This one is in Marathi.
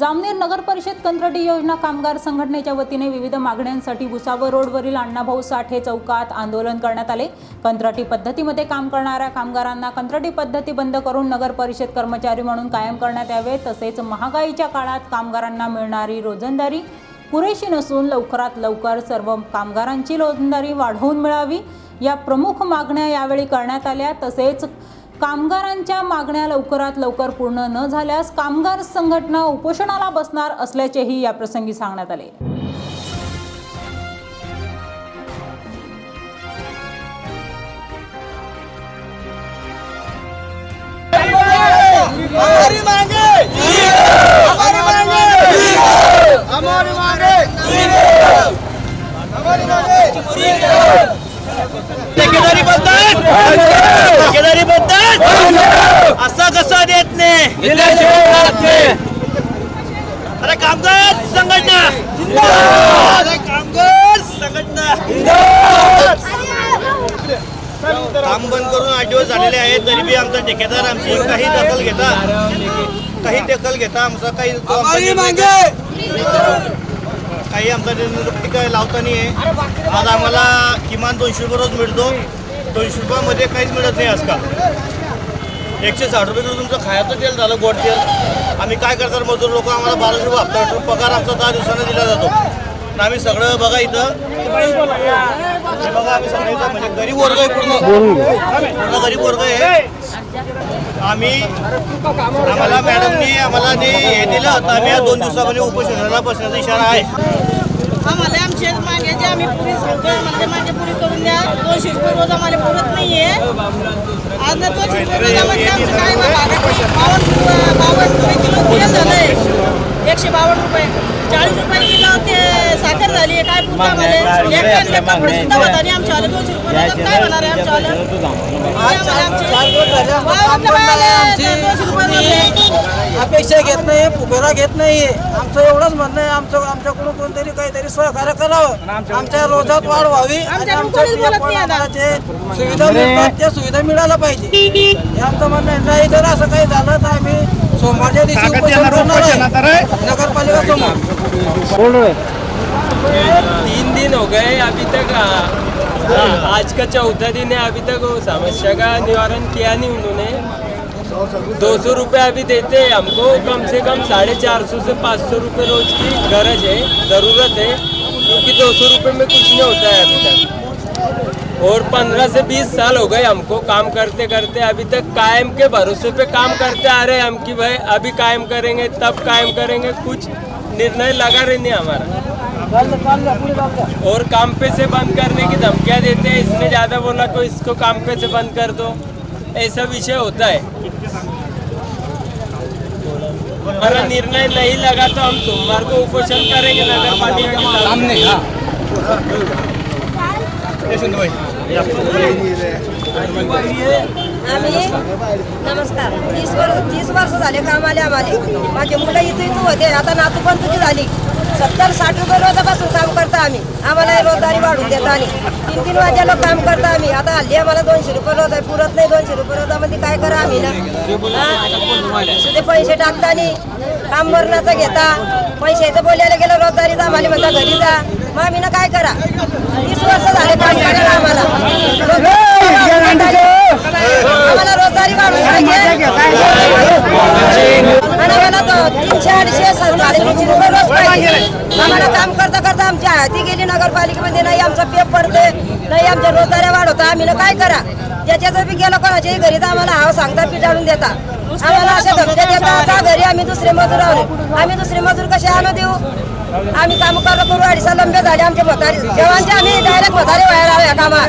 जामनेर नगर परिषद कंत्राटी योजना कामगार संघटनेच्या वतीने विविध मागण्यांसाठी भुसावळ रोडवरील अण्णाभाऊ साठे चौकात आंदोलन करण्यात आले. कंत्राटी पद्धतीमध्ये काम करणाऱ्या कामगारांना कंत्राटी पद्धती बंद करून नगर परिषद कर्मचारी म्हणून कायम करण्यात यावे. तसेच महागाईच्या काळात कामगारांना मिळणारी रोजंदारी पुरेशी नसून लवकरात लवकर सर्व कामगारांची रोजंदारी वाढवून मिळावी. या प्रमुख मागण्या यावेळी करण्यात आल्या. तसेच कामगारांच्या मागण्या लवकरात लवकर पूर्ण न झाल्यास कामगार संघटना उपोषणाला बसणार असल्याचेही या प्रसंगी सांगण्यात आले. हमारी मांगे। हमारी मांगे। ठेकेदारी बद्दल ठेकेदारी बद्दल असा कसा देत नाही. अरे कामगार संघटना. अरे कामगार संघटना. काम बंद करून आठ दिवस झालेले आहेत तरी बी आमचा ठेकेदार आमची काही दखल घेता. काही दखल घेता आमचा काही काही आमचा निवृत्ती काय लावता नाही आहे. आज आम्हाला किमान दोनशे रुपये रोज मिळतो. दोनशे रुपयामध्ये काहीच मिळत नाही आजकाल. एकशे साठ रुपये तर तुमचं खायचं तेल झालं गोड तेल. आम्ही काय करतात मजूर लोक आम्हाला बाराशे रुपये हप्ता पगार आमचा दहा दिवसानं दिला जातो. आम्ही सगळं बघा इथं. बघा आम्ही सगळं इथं म्हणजे गरीब वर्ग आहे पूर्ण. पूर्ण गरीब वर्ग आहे. आम्ही आम्हाला मॅडमनी आम्हाला ते हे दिलं होतं आम्ही या दोन दिवसामध्ये उपोषणाला बसण्याचा इशारा आहे. आम्हाला आमचे मागे जे आम्ही पुरी सांगतो आम्हाला मागे पुरी करून द्या. दोनशे रुपये रोज आम्हाला पुरत आज ना दोनशे रुपये रोजामध्ये आमचं काय नाही बावन्न बावन्न रुपये किलो तेल एकशे बावन्न रुपये चाळीस रुपये किलो ते झाली आहे? काय पुरतं आम्हाला एक टन एक कपडे सुद्धा होता आणि आमच्या आले दोनशे रुपये रोजात काय होणार आहे आमच्या आलं? दोनशे रुपये रोज अपेक्षा घेत नाही फुगोरा घेत नाही. आमचं एवढंच म्हणणं आहे आमचं आमच्याकडून कोणतरी काहीतरी सहकार्य करावं. आमच्या रोजात वाढ व्हावी आणि आमच्या आमच्या कोणीच बोलत नाही आता. जे सुविधा मिळतात त्या सुविधा मिळायला पाहिजे. हे आमचं म्हणणं आहे. नाही जर असं काही झालं तर आम्ही सोमवारच्या दिवशी उपोषण करणार आहे. नगरपालिका समोर. तीन दिन हो गए अभी तक आ, आ, आज का चौथा दिन है अभी तक वो समस्या का निवारण किया नहीं उन्होंने। दो सौ रुपये अभी देते हैं हमको कम से कम साढ़े चार सौ से पाँच सौ रुपये रोज की गरज है ज़रूरत है क्योंकि दो सौ रुपये में कुछ नहीं होता है अभी तक। और पंद्रह से बीस साल हो गए हमको काम करते करते अभी तक कायम के भरोसे पे काम करते आ रहे हैं हम कि भाई अभी कायम करेंगे तब कायम करेंगे कुछ निर्णय लगा रहे नहीं हमारा। और काम पे से बंद करने की धमकियाँ देते हैं इसने ज़्यादा बोला तो इसको काम पे से बंद कर दो। ऐसा विषय होता है। हमारा निर्णय नहीं लगा तो हम सोमवार को उपोषण करेंगे नगर पालिका के सामने। आम्ही नमस्कार. तीस वर्ष तीस वर्ष झाले कामाले आम्हाला. माझे मुलं इथं इथं होते. आता नातू पण तुझी झाली. सत्तर साठ रुपये रोजापासून काम करता आम्ही. आम्हाला रोजदारी वाढून देता आणि तीन तीन वाजेला काम करता आम्ही. आता हल्ली आम्हाला दोनशे रुपये रोज आहे पुरत नाही दोनशे रुपये रोजामध्ये काय करा आम्ही ना? ते पैसे टाकतानी काम मरणाचं घेता. पैशाचं बोलायला गेलं रोजदारीचा आम्हाला म्हणता घरी जा. मग आम्ही ना काय करा? तीस वर्ष झाले काम करायला आम्हाला. आम्हाला रोजगारी वाढून साडेतीनशे रुपये रोज पाहिजे आम्हाला काम करता करता आमची हाती गेली नगरपालिकेमध्ये नाही आमचा पेप पडते नाही आमच्या रोजगाऱ्या वाढवता आम्ही काय करा? ज्याच्याचं बी गेलं कोणाच्याही घरी तर आम्हाला हाव सांगता पिटाळून देता. आम्हाला अशा धमक्या देता का घरी. आम्ही दुसरे मजूर आलो आम्ही दुसरे मजूर कसे आणू देऊ? आम्ही काम करू करू लंबे झाले आमचे म्हातारे जेवणचे आम्ही डायरेक्ट म्हातारे व्हायला आलो या कामात.